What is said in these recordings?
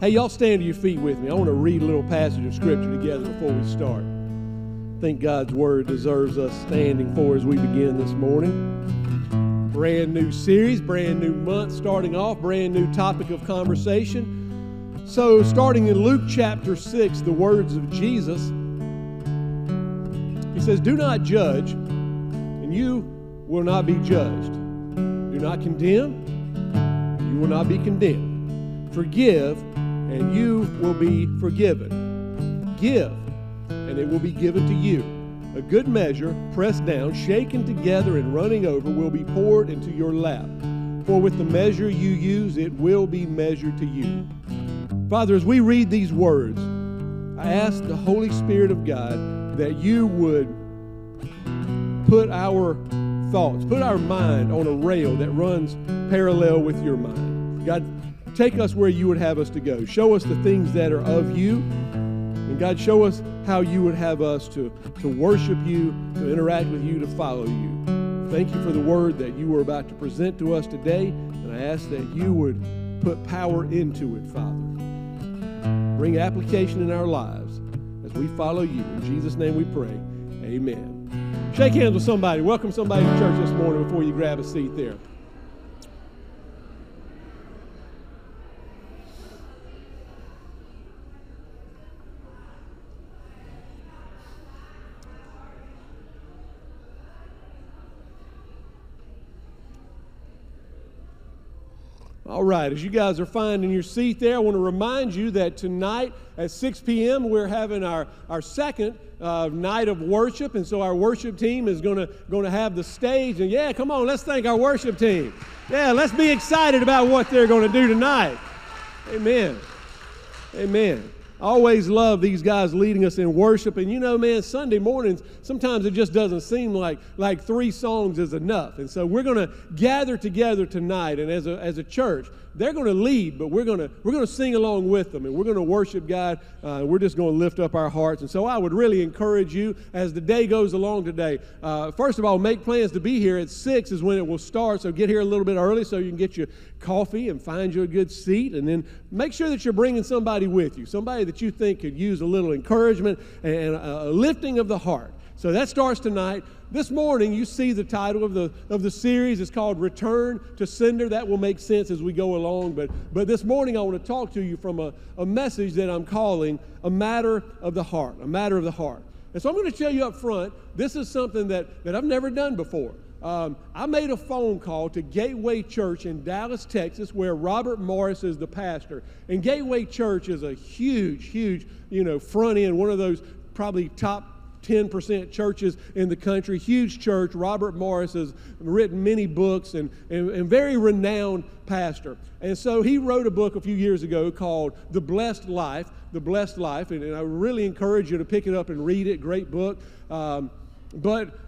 Hey, y'all stand to your feet with me. I want to read a little passage of Scripture together before we start. I think God's Word deserves us standing for as we begin this morning. Brand new series, brand new month starting off, brand new topic of conversation. So, starting in Luke chapter 6, the words of Jesus, he says, Do not judge, and you will not be judged. Do not condemn, you will not be condemned. Forgive, and you will be forgiven. Give, and it will be given to you. A good measure, pressed down, shaken together, and running over, will be poured into your lap. For with the measure you use, it will be measured to you. Father, as we read these words, I ask the Holy Spirit of God that you would put our thoughts, put our mind on a rail that runs parallel with your mind. God, take us where you would have us to go. Show us the things that are of you. And God, show us how you would have us to, to worship you, to interact with you, to follow you. Thank you for the word that you were about to present to us today. And I ask that you would put power into it, Father. Bring application in our lives as we follow you. In Jesus' name we pray. Amen. Shake hands with somebody. Welcome somebody to church this morning before you grab a seat there. Right, as you guys are finding your seat there, I want to remind you that tonight at 6 p.m. we're having our, our second uh, night of worship, and so our worship team is going to going to have the stage. And yeah, come on, let's thank our worship team. Yeah, let's be excited about what they're going to do tonight. Amen. Amen. Always love these guys leading us in worship. And you know, man, Sunday mornings, sometimes it just doesn't seem like, like three songs is enough. And so we're going to gather together tonight. And as a, as a church, they're going to lead, but we're going to we're going to sing along with them, and we're going to worship God. Uh, we're just going to lift up our hearts. And so I would really encourage you as the day goes along today. Uh, first of all, make plans to be here at six is when it will start. So get here a little bit early so you can get your coffee and find you a good seat, and then make sure that you're bringing somebody with you, somebody that you think could use a little encouragement and a lifting of the heart. So that starts tonight. This morning, you see the title of the, of the series. It's called Return to Sender. That will make sense as we go along. But, but this morning, I want to talk to you from a, a message that I'm calling A Matter of the Heart. A Matter of the Heart. And so I'm going to tell you up front this is something that, that I've never done before. Um, I made a phone call to Gateway Church in Dallas, Texas, where Robert Morris is the pastor. And Gateway Church is a huge, huge, you know, front end, one of those probably top 10% churches in the country. Huge church. Robert Morris has written many books and, and, and, very renowned pastor. And so he wrote a book a few years ago called The Blessed Life. The Blessed Life. And, and I really encourage you to pick it up and read it. Great book. Um, but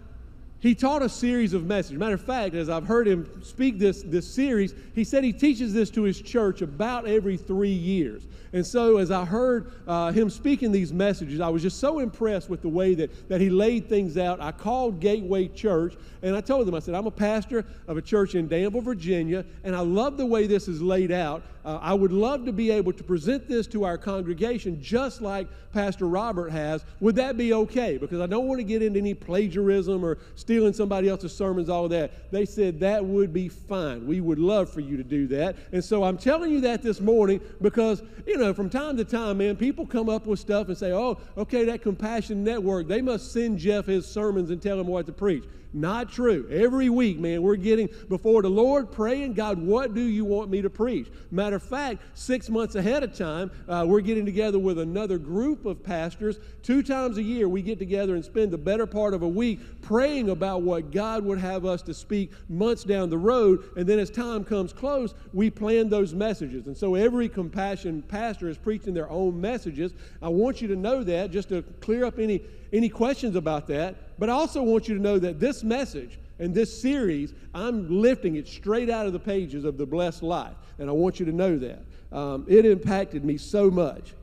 he taught a series of messages. Matter of fact, as I've heard him speak this, this series, he said he teaches this to his church about every three years. And so, as I heard uh, him speaking these messages, I was just so impressed with the way that, that he laid things out. I called Gateway Church and I told them, I said, I'm a pastor of a church in Danville, Virginia, and I love the way this is laid out. Uh, I would love to be able to present this to our congregation just like Pastor Robert has. Would that be okay? Because I don't want to get into any plagiarism or stealing somebody else's sermons, all that. They said that would be fine. We would love for you to do that. And so I'm telling you that this morning because, you know, from time to time, man, people come up with stuff and say, oh, okay, that Compassion Network, they must send Jeff his sermons and tell him what to preach. Not true. Every week, man, we're getting before the Lord praying, God, what do you want me to preach? Matter of fact, six months ahead of time, uh, we're getting together with another group of pastors. Two times a year, we get together and spend the better part of a week praying about what God would have us to speak months down the road. And then as time comes close, we plan those messages. And so every compassion pastor is preaching their own messages. I want you to know that just to clear up any any questions about that. But I also want you to know that this message and this series, I'm lifting it straight out of the pages of the blessed life. And I want you to know that. Um, it impacted me so much.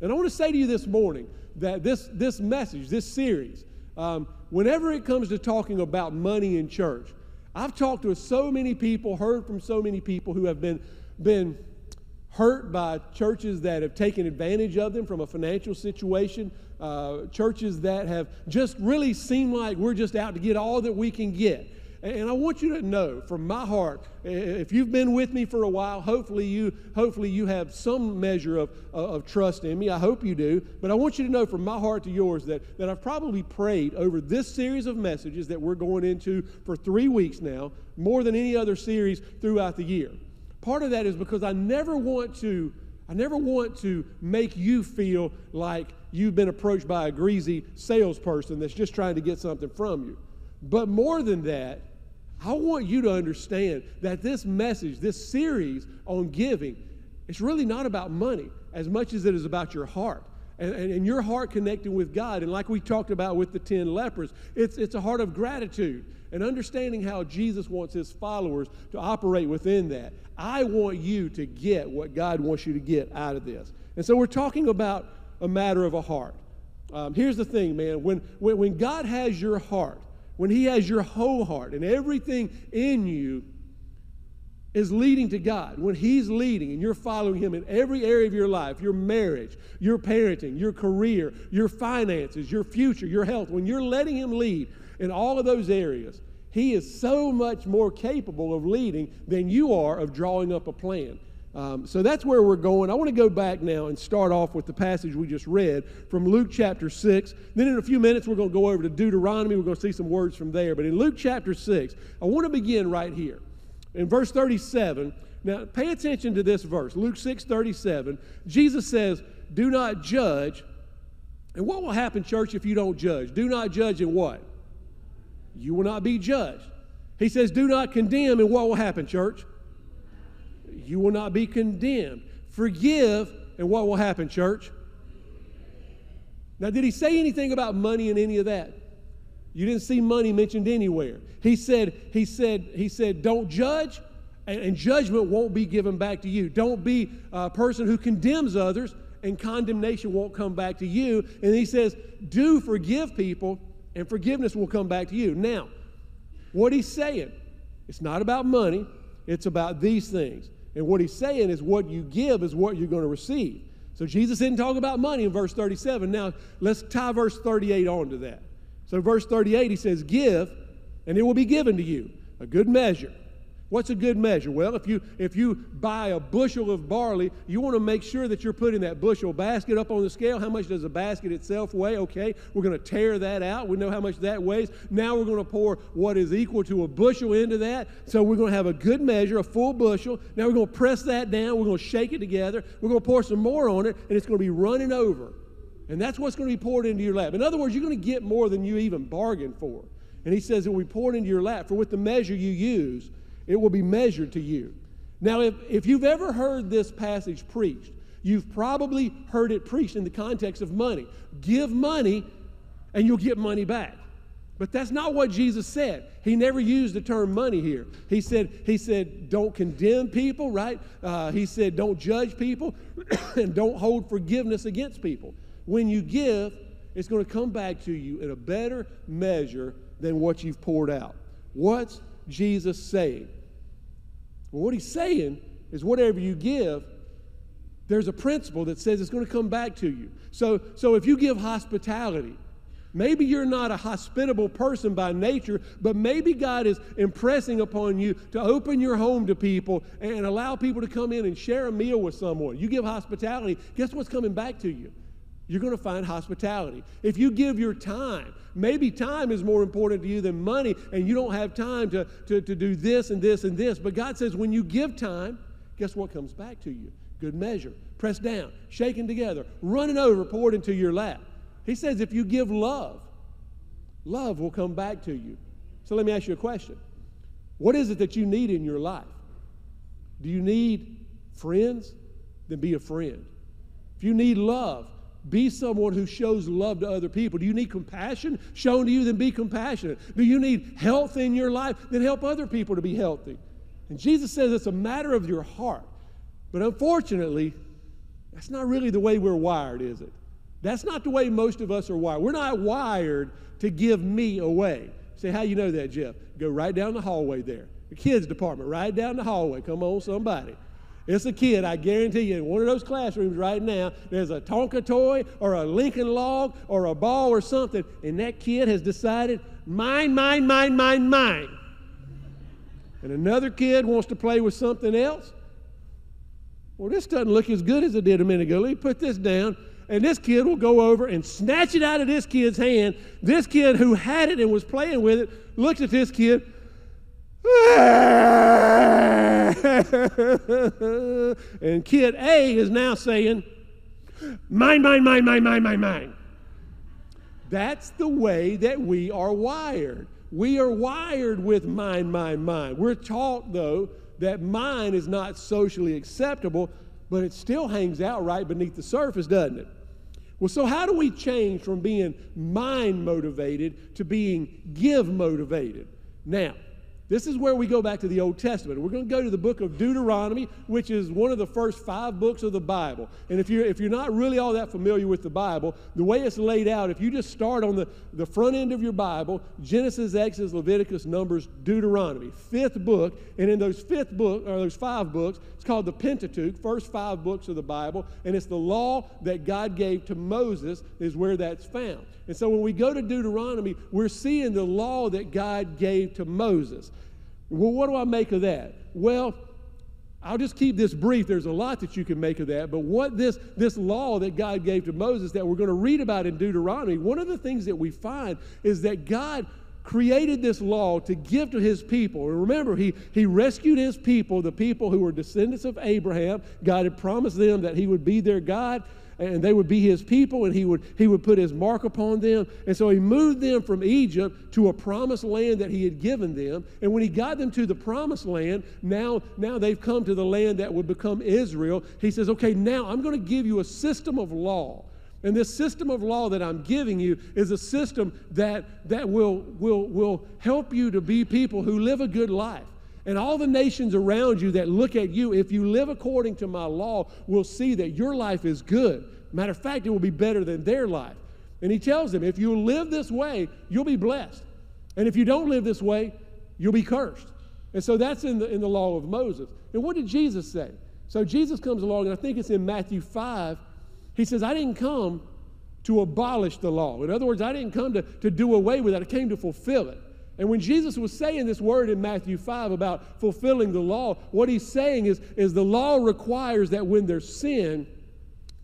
And I want to say to you this morning that this, this message, this series, um, whenever it comes to talking about money in church, I've talked to so many people, heard from so many people who have been, been hurt by churches that have taken advantage of them from a financial situation, uh, churches that have just really seemed like we're just out to get all that we can get. And I want you to know from my heart, if you've been with me for a while, hopefully you, hopefully you have some measure of, of trust in me. I hope you do. But I want you to know from my heart to yours that, that I've probably prayed over this series of messages that we're going into for three weeks now, more than any other series throughout the year. Part of that is because I never want to I never want to make you feel like you've been approached by a greasy salesperson that's just trying to get something from you. But more than that, I want you to understand that this message, this series on giving, it's really not about money as much as it is about your heart. And, and, and, your heart connecting with God. And like we talked about with the 10 lepers, it's, it's a heart of gratitude and understanding how Jesus wants his followers to operate within that. I want you to get what God wants you to get out of this. And so we're talking about a matter of a heart. Um, here's the thing, man. When, when, when God has your heart, when He has your whole heart and everything in you is leading to God, when He's leading and you're following Him in every area of your life your marriage, your parenting, your career, your finances, your future, your health when you're letting Him lead in all of those areas, He is so much more capable of leading than you are of drawing up a plan. Um, so that's where we're going. I want to go back now and start off with the passage we just read from Luke chapter 6. Then in a few minutes, we're going to go over to Deuteronomy. We're going to see some words from there. But in Luke chapter 6, I want to begin right here. In verse 37, now pay attention to this verse, Luke 6 37. Jesus says, Do not judge. And what will happen, church, if you don't judge? Do not judge in what? You will not be judged. He says, Do not condemn, and what will happen, church? You will not be condemned. Forgive, and what will happen, church? Now, did he say anything about money in any of that? You didn't see money mentioned anywhere. He said, he said, he said, don't judge, and, and judgment won't be given back to you. Don't be a person who condemns others, and condemnation won't come back to you. And he says, do forgive people, and forgiveness will come back to you. Now, what he's saying, it's not about money, it's about these things. And what he's saying is what you give is what you're going to receive. So Jesus didn't talk about money in verse 37. Now, let's tie verse 38 on to that. So, verse 38, he says, Give, and it will be given to you, a good measure What's a good measure? Well, if you if you buy a bushel of barley, you want to make sure that you're putting that bushel basket up on the scale. How much does a basket itself weigh? Okay, we're going to tare that out. We know how much that weighs. Now we're going to pour what is equal to a bushel into that. So we're going to have a good measure, a full bushel. Now we're going to press that down. We're going to shake it together. We're going to pour some more on it, and it's going to be running over. And that's what's going to be poured into your lap. In other words, you're going to get more than you even bargained for. And he says it will be poured into your lap. For with the measure you use, it will be measured to you. Now, if, if you've ever heard this passage preached, you've probably heard it preached in the context of money. Give money and you'll get money back. But that's not what Jesus said. He never used the term money here. He said, he said don't condemn people, right? Uh, he said, don't judge people and don't hold forgiveness against people. When you give, it's going to come back to you in a better measure than what you've poured out. What's Jesus saying? What he's saying is whatever you give, there's a principle that says it's going to come back to you. So, so if you give hospitality, maybe you're not a hospitable person by nature, but maybe God is impressing upon you to open your home to people and allow people to come in and share a meal with someone. You give hospitality, guess what's coming back to you? You're going to find hospitality. If you give your time, maybe time is more important to you than money, and you don't have time to, to, to do this and this and this. But God says, when you give time, guess what comes back to you? Good measure, pressed down, shaken together, running over, poured into your lap. He says, if you give love, love will come back to you. So let me ask you a question What is it that you need in your life? Do you need friends? Then be a friend. If you need love, be someone who shows love to other people. Do you need compassion shown to you? Then be compassionate. Do you need health in your life? Then help other people to be healthy. And Jesus says it's a matter of your heart. But unfortunately, that's not really the way we're wired, is it? That's not the way most of us are wired. We're not wired to give me away. Say, how you know that, Jeff? Go right down the hallway there. The kids department, right down the hallway. Come on, somebody. It's a kid, I guarantee you, in one of those classrooms right now, there's a Tonka toy or a Lincoln log or a ball or something, and that kid has decided, mine, mine, mine, mine, mine. And another kid wants to play with something else. Well, this doesn't look as good as it did a minute ago. Let me put this down. And this kid will go over and snatch it out of this kid's hand. This kid who had it and was playing with it looks at this kid. and kid A is now saying, Mine, mine, mine, mine, mine, mine, mine. That's the way that we are wired. We are wired with mine, mine, mine. We're taught, though, that mine is not socially acceptable, but it still hangs out right beneath the surface, doesn't it? Well, so how do we change from being mind motivated to being give motivated? Now, this is where we go back to the Old Testament. We're going to go to the book of Deuteronomy, which is one of the first five books of the Bible. And if you're, if you're not really all that familiar with the Bible, the way it's laid out, if you just start on the, the front end of your Bible, Genesis, Exodus, Leviticus, Numbers, Deuteronomy, fifth book, and in those fifth book, or those five books, it's called the Pentateuch, first five books of the Bible, and it's the law that God gave to Moses is where that's found. And so when we go to Deuteronomy, we're seeing the law that God gave to Moses. Well, what do I make of that? Well, I'll just keep this brief. There's a lot that you can make of that. But what this, this law that God gave to Moses that we're going to read about in Deuteronomy, one of the things that we find is that God created this law to give to his people. And remember, he, he rescued his people, the people who were descendants of Abraham. God had promised them that he would be their God and they would be his people and he would, he would put his mark upon them. And so he moved them from Egypt to a promised land that he had given them. And when he got them to the promised land, now, now they've come to the land that would become Israel. He says, okay, now I'm going to give you a system of law. And this system of law that I'm giving you is a system that, that will, will, will help you to be people who live a good life. And all the nations around you that look at you, if you live according to my law, will see that your life is good. Matter of fact, it will be better than their life. And he tells them, if you live this way, you'll be blessed. And if you don't live this way, you'll be cursed. And so that's in the, in the law of Moses. And what did Jesus say? So Jesus comes along, and I think it's in Matthew 5. He says, I didn't come to abolish the law. In other words, I didn't come to, to do away with it, I came to fulfill it. And when Jesus was saying this word in Matthew 5 about fulfilling the law, what he's saying is, is the law requires that when there's sin,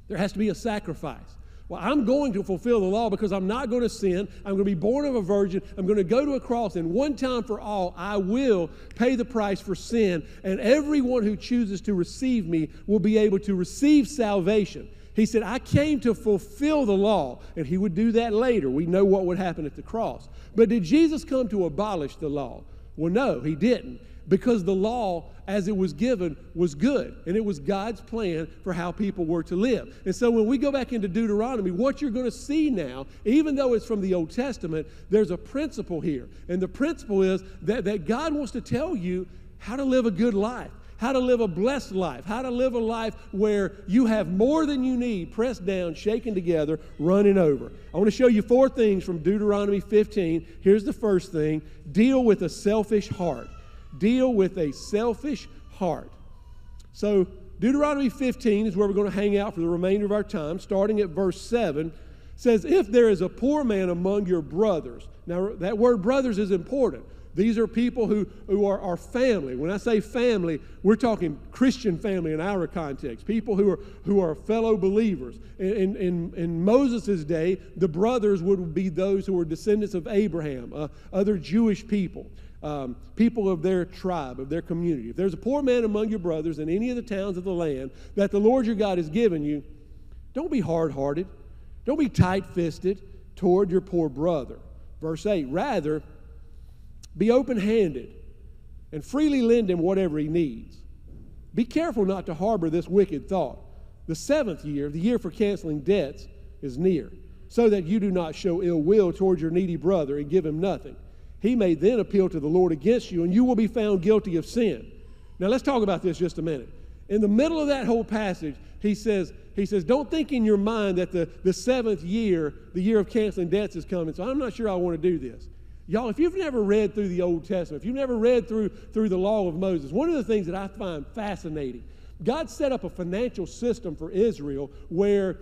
there has to be a sacrifice. Well, I'm going to fulfill the law because I'm not going to sin. I'm going to be born of a virgin. I'm going to go to a cross, and one time for all, I will pay the price for sin. And everyone who chooses to receive me will be able to receive salvation. He said, I came to fulfill the law, and he would do that later. We know what would happen at the cross. But did Jesus come to abolish the law? Well, no, he didn't. Because the law, as it was given, was good. And it was God's plan for how people were to live. And so when we go back into Deuteronomy, what you're going to see now, even though it's from the Old Testament, there's a principle here. And the principle is that, that God wants to tell you how to live a good life how to live a blessed life, how to live a life where you have more than you need, pressed down, shaken together, running over. I want to show you four things from Deuteronomy 15. Here's the first thing deal with a selfish heart. Deal with a selfish heart. So, Deuteronomy 15 is where we're going to hang out for the remainder of our time, starting at verse 7 says, If there is a poor man among your brothers. Now, that word brothers is important. These are people who, who are our family. When I say family, we're talking Christian family in our context, people who are, who are fellow believers. In, in, in Moses' day, the brothers would be those who were descendants of Abraham, uh, other Jewish people. Um, people of their tribe, of their community. If there's a poor man among your brothers in any of the towns of the land that the Lord your God has given you, don't be hard hearted. Don't be tight fisted toward your poor brother. Verse 8 Rather, be open handed and freely lend him whatever he needs. Be careful not to harbor this wicked thought. The seventh year, the year for canceling debts, is near, so that you do not show ill will toward your needy brother and give him nothing. He may then appeal to the Lord against you, and you will be found guilty of sin. Now let's talk about this just a minute. In the middle of that whole passage, he says, he says, Don't think in your mind that the, the seventh year, the year of canceling debts, is coming. So I'm not sure I want to do this. Y'all, if you've never read through the Old Testament, if you've never read through, through the law of Moses, one of the things that I find fascinating God set up a financial system for Israel where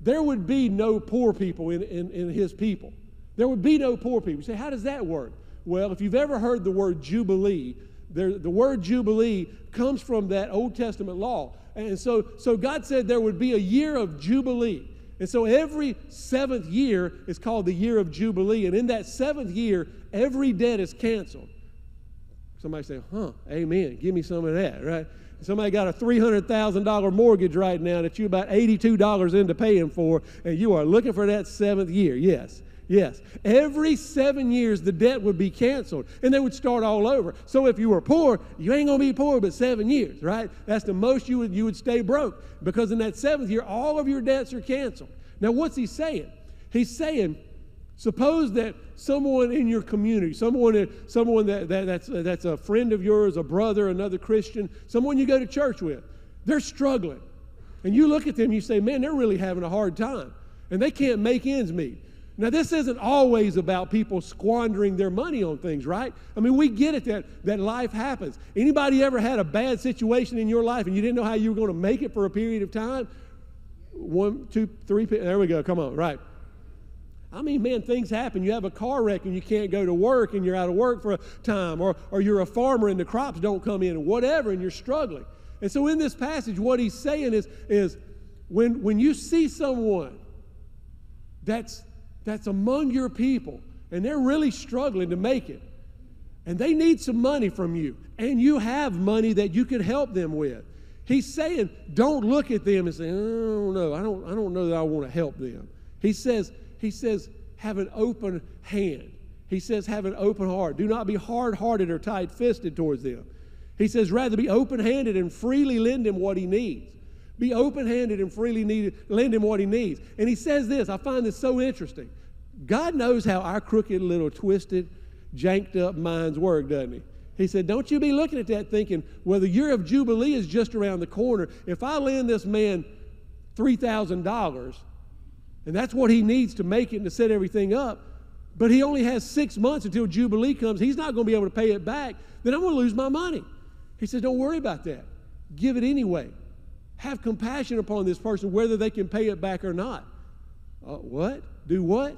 there would be no poor people in, in, in his people. There would be no poor people. You say, how does that work? Well, if you've ever heard the word Jubilee, there, the word Jubilee comes from that Old Testament law. And so, so God said there would be a year of Jubilee. And so every seventh year is called the year of Jubilee. And in that seventh year, every debt is canceled. Somebody say, huh, amen. Give me some of that, right? Somebody got a $300,000 mortgage right now that you're about $82 into paying for, and you are looking for that seventh year. Yes. Yes. Every seven years, the debt would be canceled and they would start all over. So if you were poor, you ain't going to be poor but seven years, right? That's the most you would, you would stay broke because in that seventh year, all of your debts are canceled. Now, what's he saying? He's saying, suppose that someone in your community, someone, someone that, that, that's, that's a friend of yours, a brother, another Christian, someone you go to church with, they're struggling. And you look at them, you say, man, they're really having a hard time. And they can't make ends meet. Now, this isn't always about people squandering their money on things, right? I mean, we get it that, that life happens. Anybody ever had a bad situation in your life and you didn't know how you were going to make it for a period of time? One, two, three, there we go. Come on, right. I mean, man, things happen. You have a car wreck and you can't go to work and you're out of work for a time, or, or you're a farmer and the crops don't come in, or whatever, and you're struggling. And so, in this passage, what he's saying is, is when, when you see someone that's that's among your people and they're really struggling to make it. And they need some money from you and you have money that you could help them with. He's saying don't look at them and say oh no i don't i don't know that i want to help them. He says he says have an open hand. He says have an open heart. Do not be hard-hearted or tight-fisted towards them. He says rather be open-handed and freely lend him what he needs. Be open handed and freely need, lend him what he needs. And he says this I find this so interesting. God knows how our crooked, little twisted, janked up minds work, doesn't he? He said, Don't you be looking at that thinking, well, the year of Jubilee is just around the corner. If I lend this man $3,000, and that's what he needs to make it and to set everything up, but he only has six months until Jubilee comes, he's not going to be able to pay it back, then I'm going to lose my money. He said, Don't worry about that. Give it anyway. Have compassion upon this person, whether they can pay it back or not. Uh, what? Do what?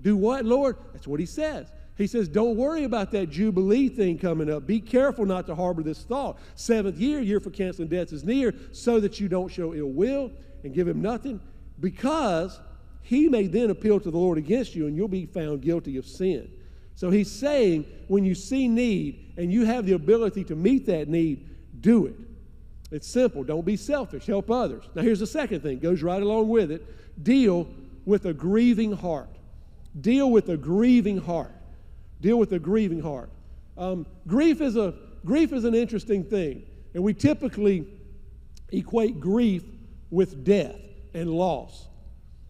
Do what, Lord? That's what he says. He says, Don't worry about that Jubilee thing coming up. Be careful not to harbor this thought. Seventh year, year for canceling debts is near, so that you don't show ill will and give him nothing, because he may then appeal to the Lord against you and you'll be found guilty of sin. So he's saying, when you see need and you have the ability to meet that need, do it. It's simple. Don't be selfish. Help others. Now, here's the second thing, goes right along with it. Deal with a grieving heart. Deal with a grieving heart. Deal with a grieving heart. Um, grief is a grief is an interesting thing, and we typically equate grief with death and loss.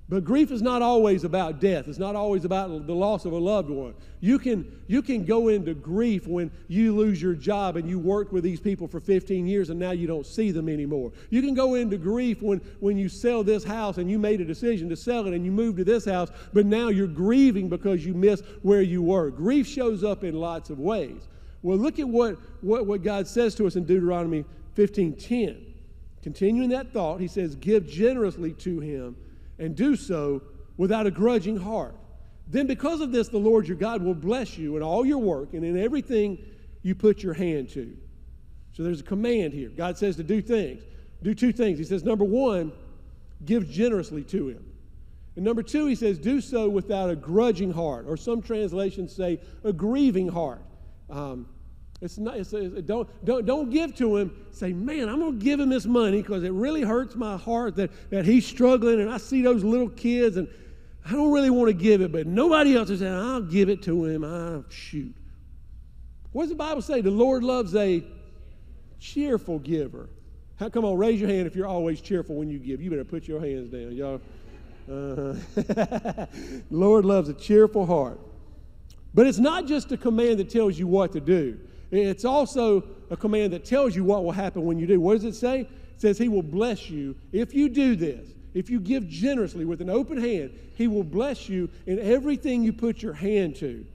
But grief is not always about death. It's not always about the loss of a loved one. You can, you can go into grief when you lose your job and you worked with these people for 15 years and now you don't see them anymore. You can go into grief when, when you sell this house and you made a decision to sell it and you moved to this house, but now you're grieving because you miss where you were. Grief shows up in lots of ways. Well, look at what, what, what God says to us in Deuteronomy 15:10. Continuing that thought, he says, Give generously to him and do so without a grudging heart. Then, because of this, the Lord your God will bless you in all your work and in everything you put your hand to. So there's a command here. God says to do things. Do two things. He says, number one, give generously to Him. And number two, He says, do so without a grudging heart, or some translations say a grieving heart. Um, it's not, it's, it's, don't, don't, don't give to him. Say, man, I'm going to give him this money because it really hurts my heart that, that he's struggling and I see those little kids and I don't really want to give it, but nobody else is saying, I'll give it to him. I'll shoot. What does the Bible say? The Lord loves a cheerful giver. How, come on, raise your hand if you're always cheerful when you give. You better put your hands down, y'all. Uh-huh. Lord loves a cheerful heart. But it's not just a command that tells you what to do. It's also a command that tells you what will happen when you do. What does it say? It says, He will bless you if you do this. If you give generously with an open hand, He will bless you in everything you put your hand to.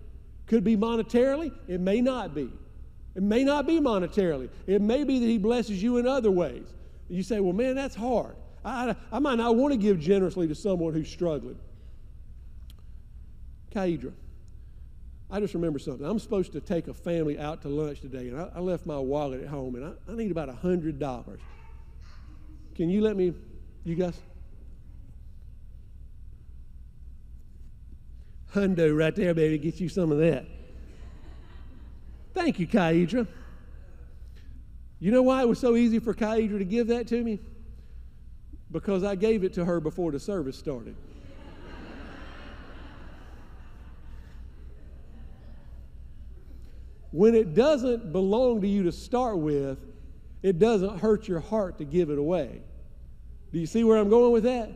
Could be monetarily, it may not be. It may not be monetarily. It may be that He blesses you in other ways. You say, well, man, that's hard. I, I might not want to give generously to someone who's struggling. Kaidra, I just remember something. I'm supposed to take a family out to lunch today, and I, I left my wallet at home, and I, I need about $100. Can you let me, you guys? Hundo right there, baby, get you some of that. Thank you, Kaidra. You know why it was so easy for Kaidra to give that to me? Because I gave it to her before the service started. When it doesn't belong to you to start with, it doesn't hurt your heart to give it away. Do you see where I'm going with that?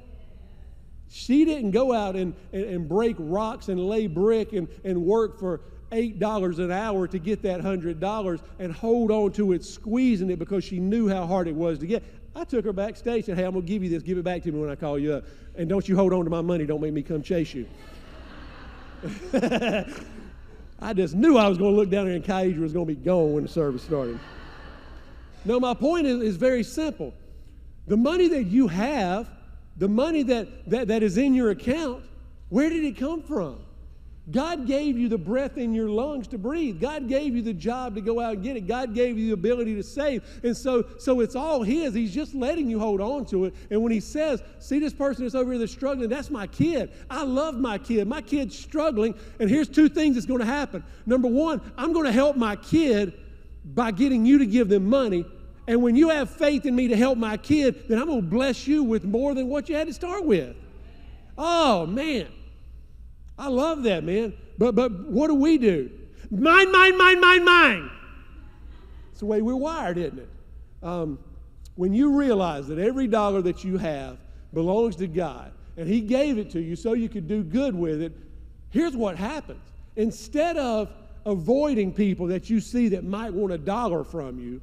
She didn't go out and, and, and break rocks and lay brick and, and work for $8 an hour to get that $100 and hold on to it, squeezing it because she knew how hard it was to get. I took her backstage and said, Hey, I'm going to give you this. Give it back to me when I call you up. And don't you hold on to my money. Don't make me come chase you. I just knew I was going to look down there and Kaidra was going to be gone when the service started. no, my point is, is very simple. The money that you have, the money that, that, that is in your account, where did it come from? God gave you the breath in your lungs to breathe. God gave you the job to go out and get it. God gave you the ability to save. And so, so it's all His. He's just letting you hold on to it. And when He says, see this person that's over here that's struggling, that's my kid. I love my kid. My kid's struggling. And here's two things that's going to happen. Number one, I'm going to help my kid by getting you to give them money. And when you have faith in me to help my kid, then I'm going to bless you with more than what you had to start with. Oh, man. I love that, man. But, but what do we do? Mine, mine, mine, mine, mine. It's the way we're wired, isn't it? Um, when you realize that every dollar that you have belongs to God and He gave it to you so you could do good with it, here's what happens. Instead of avoiding people that you see that might want a dollar from you,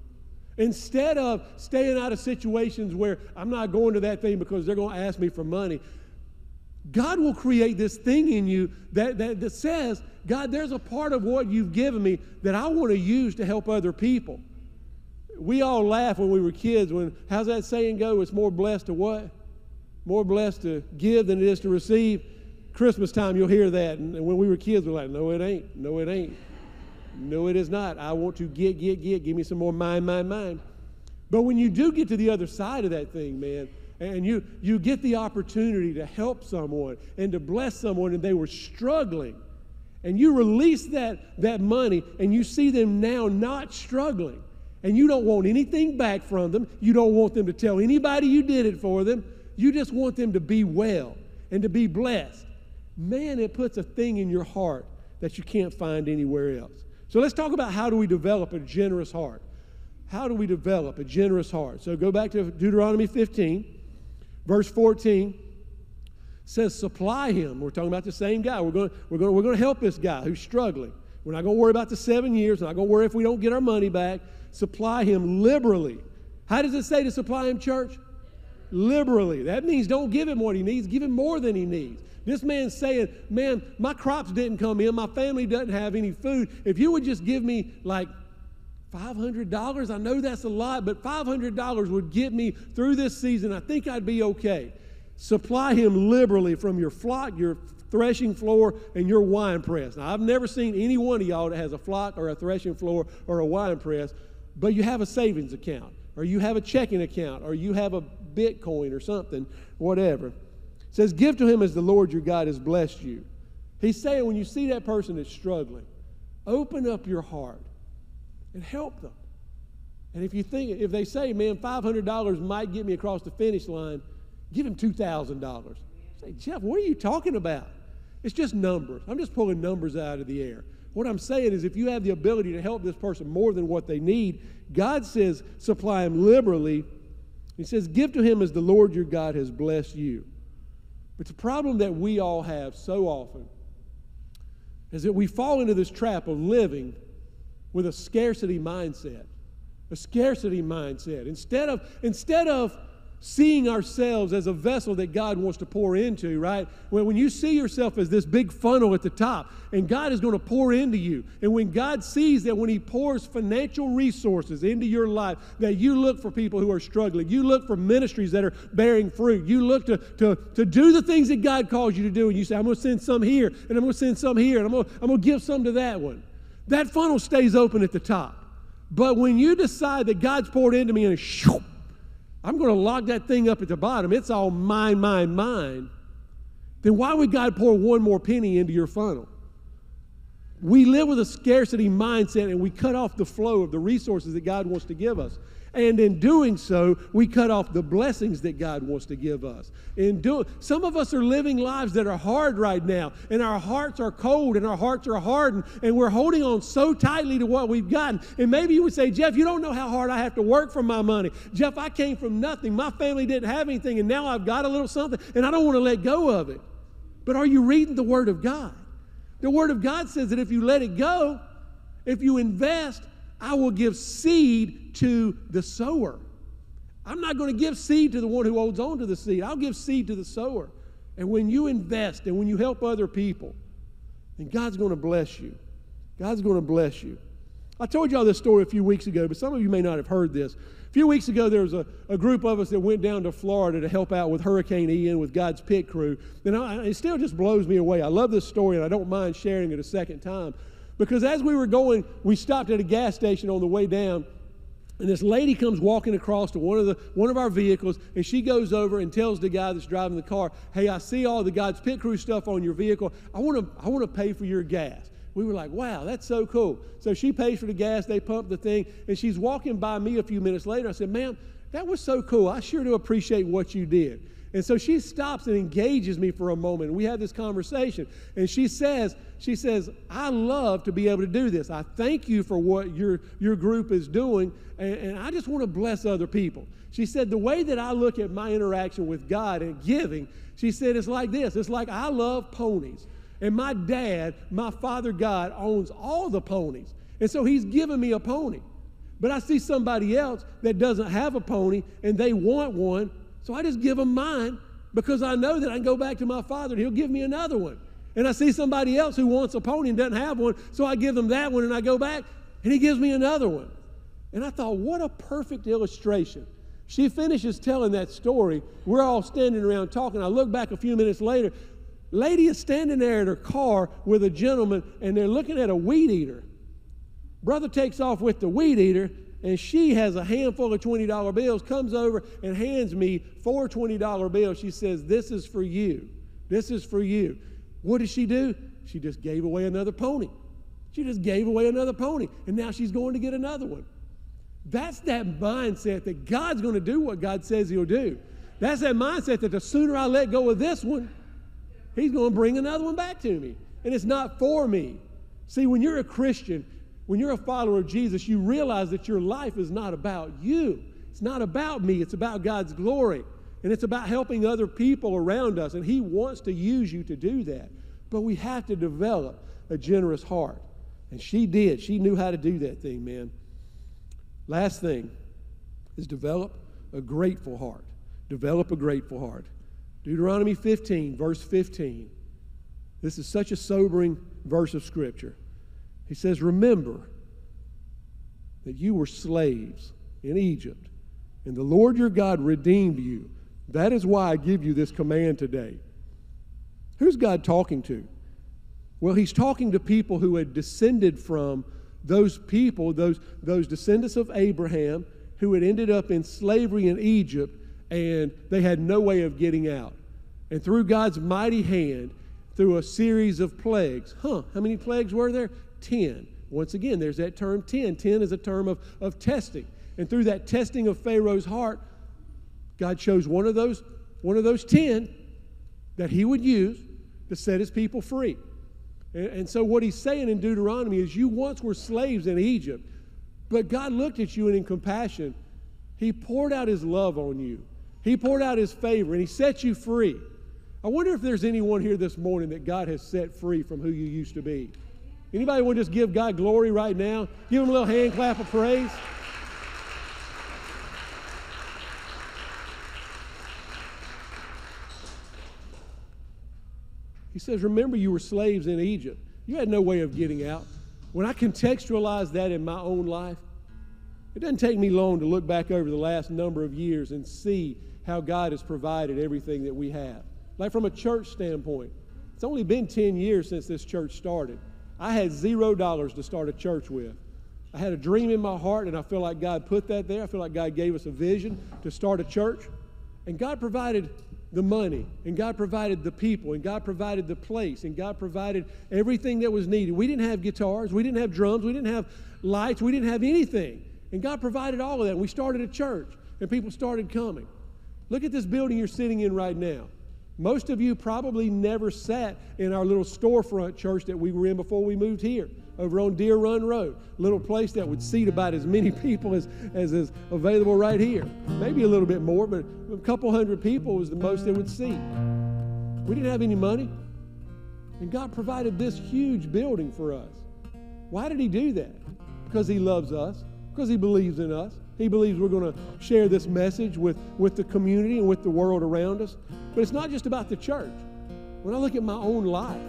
instead of staying out of situations where I'm not going to that thing because they're going to ask me for money, God will create this thing in you that, that, that says, God, there's a part of what you've given me that I want to use to help other people. We all laugh when we were kids when, how's that saying go? It's more blessed to what? More blessed to give than it is to receive. Christmas time, you'll hear that. And when we were kids, we're like, no, it ain't. No, it ain't. No, it is not. I want to get, get, get. Give me some more mine, mine, mine. But when you do get to the other side of that thing, man, and you, you get the opportunity to help someone and to bless someone and they were struggling. And you release that, that money and you see them now not struggling. And you don't want anything back from them. You don't want them to tell anybody you did it for them. You just want them to be well and to be blessed. Man it puts a thing in your heart that you can't find anywhere else. So let's talk about how do we develop a generous heart. How do we develop a generous heart? So go back to deuteronomy 15 Verse 14 says, Supply him. We're talking about the same guy. We're going, we're going, we're going to help this guy who's struggling. We're not going to worry about the seven years. We're not going to worry if we don't get our money back. Supply him liberally. How does it say to supply him, church? Liberally. That means don't give him what he needs, give him more than he needs. This man's saying, Man, my crops didn't come in, my family doesn't have any food. If you would just give me like $500? I know that's a lot, but $500 would get me through this season. I think I'd be okay. Supply him liberally from your flock, your threshing floor, and your wine press. Now, I've never seen any one of y'all that has a flock or a threshing floor or a wine press, but you have a savings account, or you have a checking account, or you have a Bitcoin or something, whatever. It says, Give to him as the Lord your God has blessed you. He's saying when you see that person that's struggling, open up your heart and help them. And if you think, if they say, man, $500 might get me across the finish line, give them $2,000. Say, Jeff, what are you talking about? It's just numbers. I'm just pulling numbers out of the air. What I'm saying is, if you have the ability to help this person more than what they need, God says, supply him liberally. He says, give to him as the Lord your God has blessed you. But the problem that we all have so often is that we fall into this trap of living with a scarcity mindset. A scarcity mindset. Instead of, instead of seeing ourselves as a vessel that God wants to pour into, right? When, when you see yourself as this big funnel at the top, and God is going to pour into you, and when God sees that when He pours financial resources into your life, that you look for people who are struggling, you look for ministries that are bearing fruit, you look to, to, to do the things that God calls you to do, and you say, I'm going to send some here, and I'm going to send some here, and I'm going I'm going to give some to that one. That funnel stays open at the top. But when you decide that God's poured into me and shoo, I'm going to lock that thing up at the bottom. It's all mine, mine, mine. Then why would God pour one more penny into your funnel? We live with a scarcity mindset and we cut off the flow of the resources that God wants to give us. And in doing so, we cut off the blessings that God wants to give us. In do, some of us are living lives that are hard right now, and our hearts are cold and our hearts are hardened, and we're holding on so tightly to what we've gotten. And maybe you would say, Jeff, you don't know how hard I have to work for my money. Jeff, I came from nothing. My family didn't have anything, and now I've got a little something, and I don't want to let go of it. But are you reading the Word of God? The Word of God says that if you let it go, if you invest, I will give seed to the sower. I'm not going to give seed to the one who holds on to the seed. I'll give seed to the sower. And when you invest and when you help other people, then God's going to bless you. God's going to bless you. I told y'all this story a few weeks ago, but some of you may not have heard this. A few weeks ago, there was a, a group of us that went down to Florida to help out with Hurricane Ian with God's pit crew. And I, it still just blows me away. I love this story, and I don't mind sharing it a second time. Because as we were going, we stopped at a gas station on the way down, and this lady comes walking across to one of the one of our vehicles, and she goes over and tells the guy that's driving the car, "Hey, I see all the God's pit crew stuff on your vehicle. I want to I want to pay for your gas." We were like, "Wow, that's so cool." So she pays for the gas. They pump the thing, and she's walking by me a few minutes later. I said, "Ma'am, that was so cool. I sure do appreciate what you did." And so she stops and engages me for a moment. We have this conversation. And she says, she says, I love to be able to do this. I thank you for what your, your group is doing, and, and I just want to bless other people. She said, the way that I look at my interaction with God and giving, she said, it's like this. It's like I love ponies. And my dad, my father God, owns all the ponies. And so he's given me a pony. But I see somebody else that doesn't have a pony and they want one, so I just give them mine because I know that I can go back to my father and he'll give me another one. And I see somebody else who wants a pony and doesn't have one, so I give them that one and I go back and he gives me another one. And I thought, what a perfect illustration. She finishes telling that story. We're all standing around talking. I look back a few minutes later. Lady is standing there in her car with a gentleman, and they're looking at a weed eater. Brother takes off with the weed eater, and she has a handful of $20 bills, comes over and hands me four $20 bills. She says, This is for you. This is for you. What did she do? She just gave away another pony. She just gave away another pony, and now she's going to get another one. That's that mindset that God's going to do what God says He'll do. That's that mindset that the sooner I let go of this one, He's going to bring another one back to me. And it's not for me. See, when you're a Christian, when you're a follower of Jesus, you realize that your life is not about you. It's not about me, it's about God's glory. And it's about helping other people around us. And He wants to use you to do that. But we have to develop a generous heart. And she did. She knew how to do that thing, man. Last thing is develop a grateful heart. Develop a grateful heart. Deuteronomy 15, verse 15. This is such a sobering verse of Scripture. He says, Remember that you were slaves in Egypt, and the Lord your God redeemed you. That is why I give you this command today. Who's God talking to? Well, he's talking to people who had descended from those people, those, those descendants of Abraham, who had ended up in slavery in Egypt, and they had no way of getting out. And through God's mighty hand, through a series of plagues, huh, how many plagues were there? 10. Once again, there's that term 10. 10 is a term of, of testing. And through that testing of Pharaoh's heart, God chose one of those, one of those 10 that he would use to set his people free. And, and so, what he's saying in Deuteronomy is, You once were slaves in Egypt, but God looked at you and in compassion, he poured out his love on you. He poured out his favor and he set you free. I wonder if there's anyone here this morning that God has set free from who you used to be. Anybody want to just give God glory right now? Give him a little hand clap of praise. He says, Remember, you were slaves in Egypt. You had no way of getting out. When I contextualize that in my own life, it doesn't take me long to look back over the last number of years and see how God has provided everything that we have. Like from a church standpoint, it's only been 10 years since this church started. I had zero dollars to start a church with. I had a dream in my heart, and I feel like God put that there. I feel like God gave us a vision to start a church. And God provided the money, and God provided the people, and God provided the place, and God provided everything that was needed. We didn't have guitars, we didn't have drums, we didn't have lights, we didn't have anything. And God provided all of that. We started a church, and people started coming. Look at this building you're sitting in right now. Most of you probably never sat in our little storefront church that we were in before we moved here over on Deer Run Road. Little place that would seat about as many people as, as is available right here. Maybe a little bit more, but a couple hundred people was the most that would seat. We didn't have any money. And God provided this huge building for us. Why did He do that? Because He loves us, because He believes in us. He believes we're going to share this message with, with the community and with the world around us. But it's not just about the church. When I look at my own life,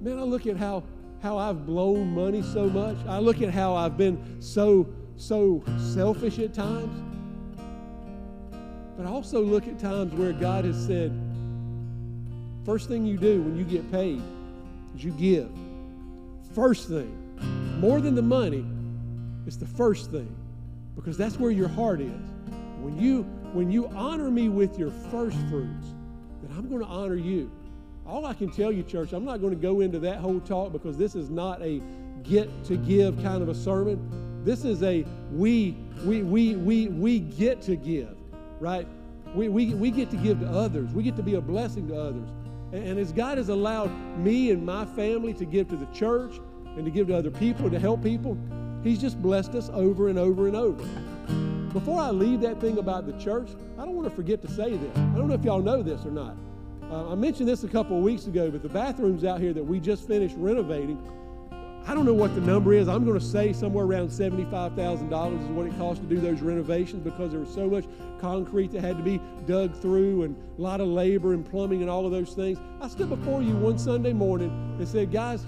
man, I look at how, how I've blown money so much. I look at how I've been so, so selfish at times. But I also look at times where God has said, first thing you do when you get paid is you give. First thing, more than the money, it's the first thing because that's where your heart is. When you when you honor me with your first fruits, then I'm going to honor you. All I can tell you, church, I'm not going to go into that whole talk because this is not a get to give kind of a sermon. This is a we we we we we get to give, right? We, we, we get to give to others. We get to be a blessing to others. And, and as God has allowed me and my family to give to the church and to give to other people, to help people, He's just blessed us over and over and over. Before I leave that thing about the church, I don't want to forget to say this. I don't know if y'all know this or not. Uh, I mentioned this a couple of weeks ago, but the bathrooms out here that we just finished renovating, I don't know what the number is. I'm going to say somewhere around $75,000 is what it cost to do those renovations because there was so much concrete that had to be dug through and a lot of labor and plumbing and all of those things. I stood before you one Sunday morning and said, guys,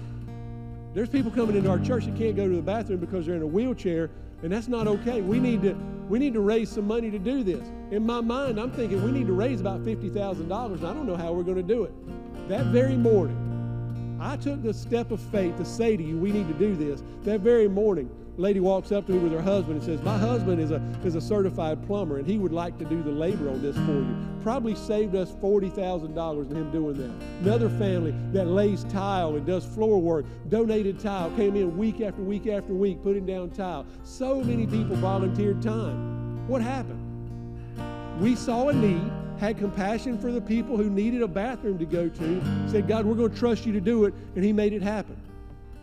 there's people coming into our church that can't go to the bathroom because they're in a wheelchair, and that's not okay. We need to we need to raise some money to do this. In my mind, I'm thinking we need to raise about fifty thousand dollars. I don't know how we're going to do it. That very morning, I took the step of faith to say to you, we need to do this. That very morning, lady walks up to me with her husband and says, My husband is a, is a certified plumber and he would like to do the labor on this for you. Probably saved us $40,000 in him doing that. Another family that lays tile and does floor work, donated tile, came in week after week after week putting down tile. So many people volunteered time. What happened? We saw a need, had compassion for the people who needed a bathroom to go to, said, God, we're going to trust you to do it, and He made it happen.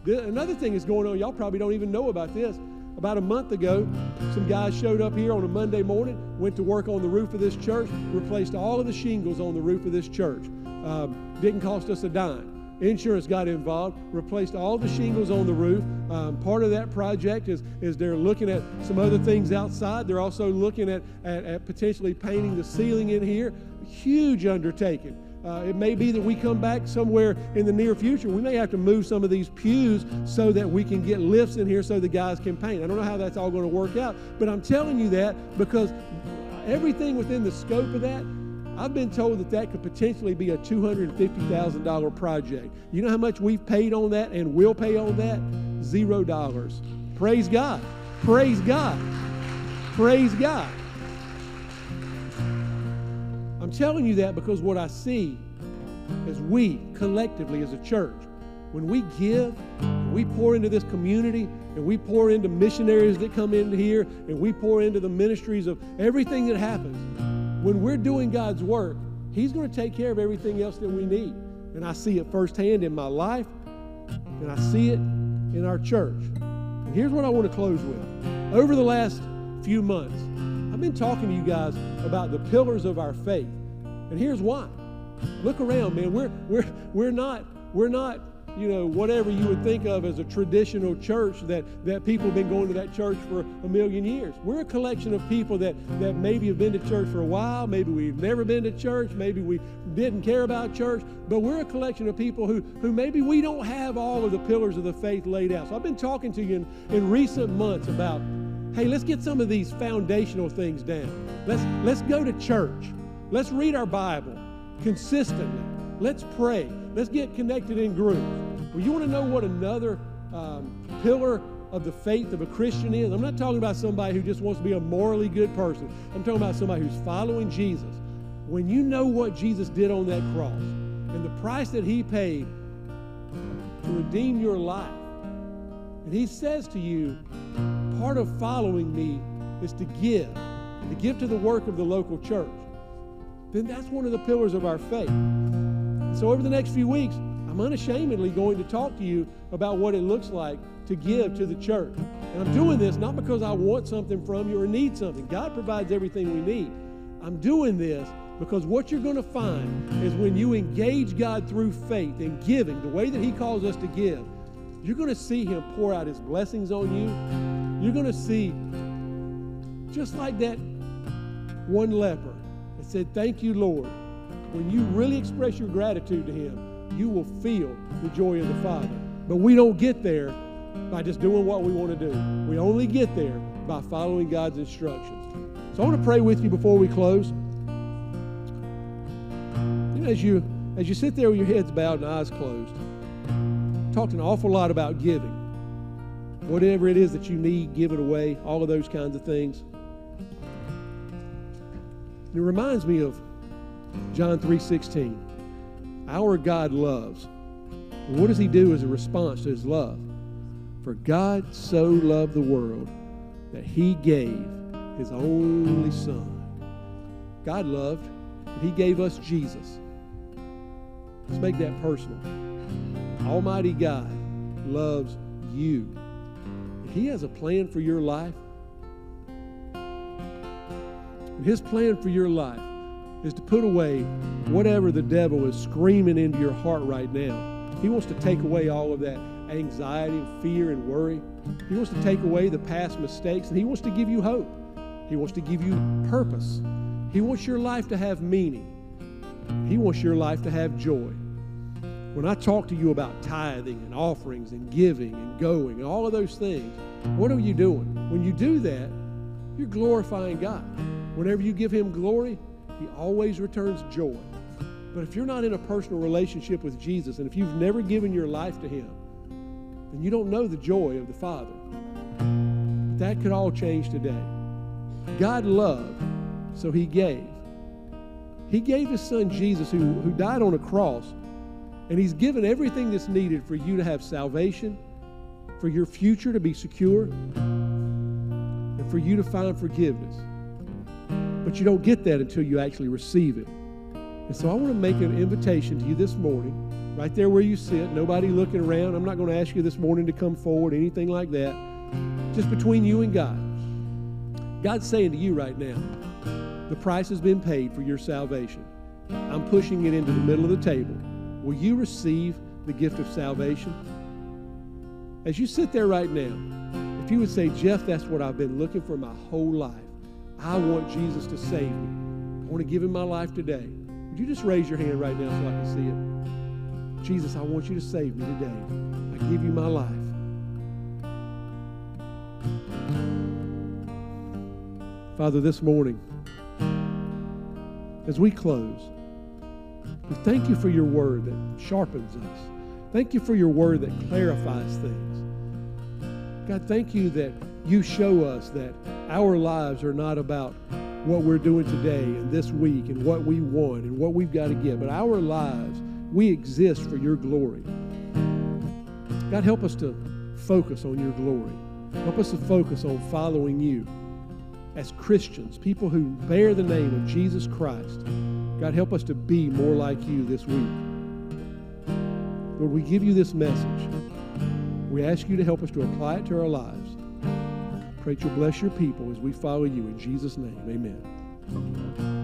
Another thing is going on, y'all probably don't even know about this. About a month ago, some guys showed up here on a Monday morning, went to work on the roof of this church, replaced all of the shingles on the roof of this church. Um, didn't cost us a dime. Insurance got involved, replaced all the shingles on the roof. Um, part of that project is, is they're looking at some other things outside. They're also looking at, at, at potentially painting the ceiling in here. Huge undertaking. Uh, it may be that we come back somewhere in the near future. We may have to move some of these pews so that we can get lifts in here so the guys can paint. I don't know how that's all going to work out, but I'm telling you that because everything within the scope of that, I've been told that that could potentially be a $250,000 project. You know how much we've paid on that and will pay on that? Zero dollars. Praise God. Praise God. Praise God. I'm telling you that because what I see as we collectively as a church, when we give, we pour into this community, and we pour into missionaries that come in here, and we pour into the ministries of everything that happens. When we're doing God's work, He's going to take care of everything else that we need. And I see it firsthand in my life, and I see it in our church. And here's what I want to close with. Over the last few months, I've been talking to you guys about the pillars of our faith. And here's why. Look around, man. We're, we're, we're not, we're not, you know, whatever you would think of as a traditional church that, that people have been going to that church for a million years. We're a collection of people that, that maybe have been to church for a while, maybe we've never been to church, maybe we didn't care about church, but we're a collection of people who, who maybe we don't have all of the pillars of the faith laid out. So I've been talking to you in, in recent months about, hey, let's get some of these foundational things down. Let's, let's go to church. Let's read our Bible consistently. Let's pray. Let's get connected in groups. Well, you want to know what another um, pillar of the faith of a Christian is? I'm not talking about somebody who just wants to be a morally good person. I'm talking about somebody who's following Jesus. When you know what Jesus did on that cross and the price that he paid to redeem your life, and he says to you, part of following me is to give, to give to the work of the local church, then that's one of the pillars of our faith. So, over the next few weeks, I'm unashamedly going to talk to you about what it looks like to give to the church. And I'm doing this not because I want something from you or need something. God provides everything we need. I'm doing this because what you're going to find is when you engage God through faith and giving, the way that He calls us to give, you're going to see Him pour out His blessings on you. You're going to see, just like that one leper that said, Thank you, Lord when you really express your gratitude to Him, you will feel the joy of the Father. But we don't get there by just doing what we want to do. We only get there by following God's instructions. So I want to pray with you before we close. You know, as you as you sit there with your heads bowed and eyes closed, talked an awful lot about giving. Whatever it is that you need, give it away, all of those kinds of things. It reminds me of John 3:16. Our God loves. what does he do as a response to his love? For God so loved the world that he gave his only son. God loved, and he gave us Jesus. Let's make that personal. Almighty God loves you. he has a plan for your life. And his plan for your life is to put away whatever the devil is screaming into your heart right now. He wants to take away all of that anxiety and fear and worry. He wants to take away the past mistakes and he wants to give you hope. He wants to give you purpose. He wants your life to have meaning. He wants your life to have joy. When I talk to you about tithing and offerings and giving and going and all of those things, what are you doing? When you do that, you're glorifying God. Whenever you give Him glory, he always returns joy. But if you're not in a personal relationship with Jesus, and if you've never given your life to Him, then you don't know the joy of the Father. But That could all change today. God loved, so He gave. He gave His Son Jesus, who, who died on a cross, and He's given everything that's needed for you to have salvation, for your future to be secure, and for you to find forgiveness. But you don't get that until you actually receive it. And so I want to make an invitation to you this morning, right there where you sit, nobody looking around. I'm not going to ask you this morning to come forward, anything like that. Just between you and God. God's saying to you right now, the price has been paid for your salvation. I'm pushing it into the middle of the table. Will you receive the gift of salvation? As you sit there right now, if you would say, Jeff, that's what I've been looking for my whole life. I want Jesus to save me. I want to give him my life today. Would you just raise your hand right now so I can see it? Jesus, I want you to save me today. I give you my life. Father, this morning, as we close, we thank you for your word that sharpens us. Thank you for your word that clarifies things. God, thank you that you show us that our lives are not about what we're doing today and this week and what we want and what we've got to get, but our lives, we exist for your glory. God, help us to focus on your glory. Help us to focus on following you as Christians, people who bear the name of Jesus Christ. God, help us to be more like you this week. Lord, we give you this message. We ask you to help us to apply it to our lives. Pray that you'll bless your people as we follow you in Jesus' name. Amen.